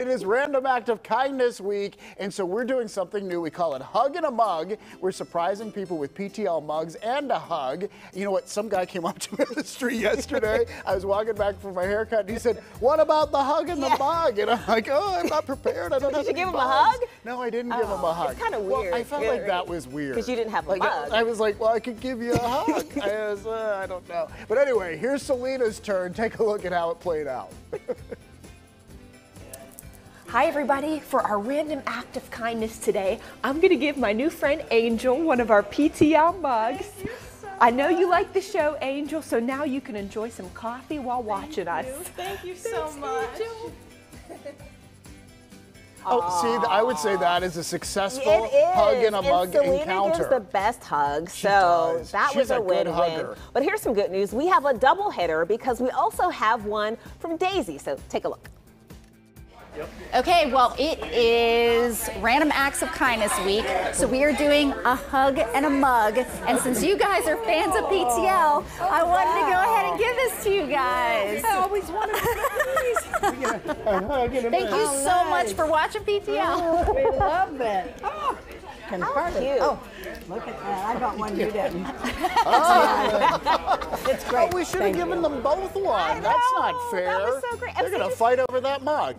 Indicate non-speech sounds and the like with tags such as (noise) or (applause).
It is Random Act of Kindness Week, and so we're doing something new. We call it Hug in a Mug. We're surprising people with PTL mugs and a hug. You know what? Some guy came up to me in the street yesterday. I was walking back for my haircut, and he said, "What about the hug and the Yeah. mug?" And I'm like, "Oh, I'm not prepared. I don't have you any give him a hug? No, I didn't give him a hug. it's kinda Well, weird. I felt Yeah, like that was weird because you didn't have a like, mug. I was like, "Well, I could give you a (laughs) hug." I was, uh, I don't know. But anyway, here's Celina's turn. Take a look at how it played out. (laughs) Hi, everybody. For our random act of kindness today, I'm going to give my new friend Angel one of our PTL mugs. I know you like the show, Angel, so now you can enjoy some coffee while watching us. Thank you so much. (laughs) Oh, see, I would say that is a successful It is. hug and a and mug Celina encounter. gives the best hug, so that She's was a, a good win-win. But here's some good news: we have a double hitter because we also have one from Daisy. So take a look. Okay, well, it is Random Acts of Kindness Week, so we are doing a hug and a mug. And since you guys are fans of PTL, I wanted to go ahead and give this to you guys. I always wanted (laughs) Thank you so much for watching PTL. Oh, we love it. (laughs) Oh, can hardly. cute. Oh, look at that. I got one you didn't. it's Oh, great. Oh, we should have given you. them both one. That's not fair. That was so great. They're going to fight over that mug.